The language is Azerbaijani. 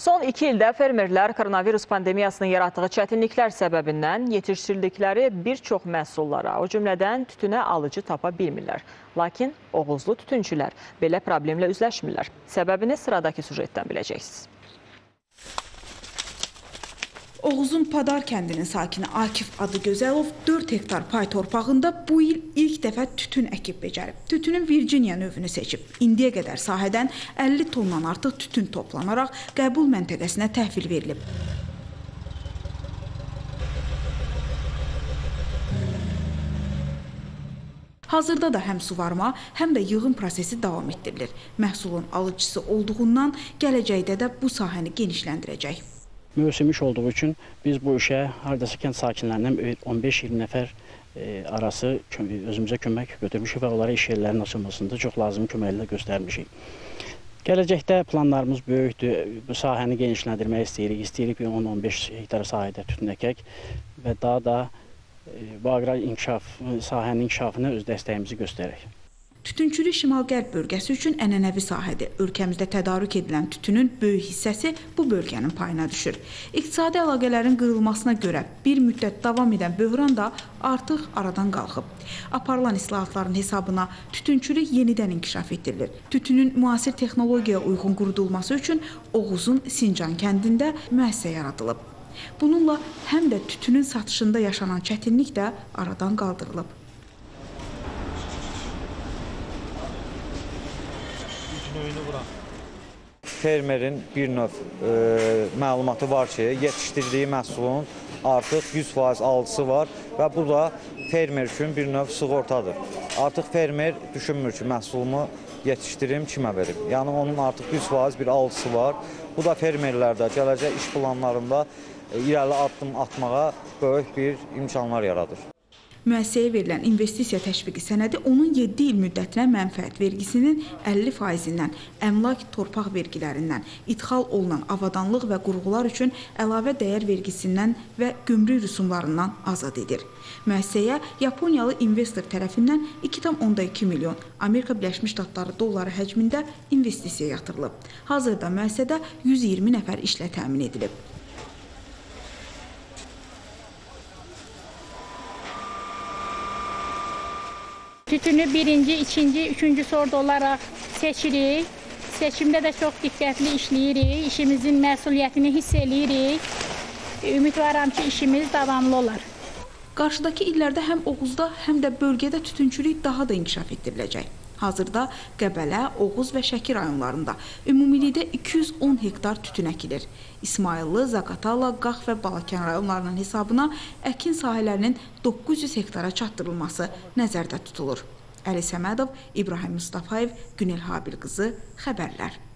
Son iki ildə fermerlər koronavirus pandemiyasının yaratdığı çətinliklər səbəbindən yetişdirdikləri bir çox məhsullara, o cümlədən tütünə alıcı tapa bilmirlər. Lakin Oğuzlu tütüncülər belə problemlə üzləşmirlər. Səbəbini sıradakı sujetdən biləcəksiniz. Oğuzun Padar kəndinin sakini Akif Adıgözəlov 4 hektar pay torpağında bu il ilk dəfə tütün əkib becərib. Tütünün Virginia növünü seçib. İndiyə qədər sahədən 50 tondan artıq tütün toplanaraq qəbul məntəqəsinə təhvil verilib. Hazırda da həm suvarma, həm də yığım prosesi davam etdirilir. Məhsulun alıcısı olduğundan gələcəkdə də bu sahəni genişləndirəcək. Mövsüm iş olduğu üçün biz bu işə hardasa kənd sakinlərindən 15-20 nəfər e, arası özümüzə kömək götürmüşük və onlara iş yerlərinin açılmasında çox lazım köməklər göstərmişik. Gələcəkdə planlarımız böyükdür. Bu sahəni genişləndirmək istəyirik. İstəyirik bir 10-15 hektar sahədə tütün əkək və daha da e, bu aqrar inkişaf sahənin inkişafına öz dəstəyimizi göstərək. Tütünçülük şimal-qərb bölgəsi üçün ənənəvi sahədir. Ölkəmizdə tədarük edilən tütünün böyük hissəsi bu bölgənin payına düşür. İqtisadi əlaqələrin qırılmasına görə bir müddət davam edən böhran da artıq aradan qalxıb. Aparılan islahatların hesabına tütünçülük yenidən inkişaf etdirilir. Tütünün müasir texnologiyaya uyğun qurudulması üçün Oğuzun Sincan kəndində müəssisə yaradılıb. Bununla həm də tütünün satışında yaşanan çətinlik də aradan qaldırılıb. Fermerin bir növ e, məlumatı var ki, yetişdirdiyi məhsulun artıq 100% alıcısı var və bu da fermer üçün bir növ sığortadır. Artıq fermer düşünmür ki, məhsulumu yetişdirim, kimə verim. Yəni onun artıq 100% bir alıcısı var. Bu da fermerlərdə gələcək iş planlarında irəli addım atmağa böyük bir imkanlar yaradır. Müəssisəyə verilən investisiya təşviqi sənədi onun 7 il müddətinə mənfəət vergisinin 50%-dən, əmlak torpaq vergilərindən, idxal olunan avadanlıq və qurğular üçün əlavə dəyər vergisindən və gömrük rüsumlarından azad edir. Müəssisəyə Yaponiyalı investor tərəfindən 2,2 milyon Amerika Birləşmiş Ştatları dolları həcmində investisiya yatırılıb. Hazırda müəssisədə 120 nəfər işlə təmin edilib. Tütünü birinci, ikinci, üçüncü sort olaraq seçirik. Seçimdə də çox diqqətli işləyirik. İşimizin məsuliyyətini hiss eləyirik. Ümidvaram ki, işimiz davamlı olar. Qarşıdakı illərdə həm Oğuzda, həm də bölgədə tütünçülük daha da inkişaf etdiriləcək. Hazırda Qəbələ, Oğuz və Şəki rayonlarında ümumilikdə 210 hektar tütün əkilir. İsmayıllı, Zaqatala, Qax və Balakən rayonlarının hesabına əkin sahələrinin 900 hektara çatdırılması nəzərdə tutulur. Əli Səmədov, İbrahim Mustafayev, Günel Habil qızı, xəbərlər.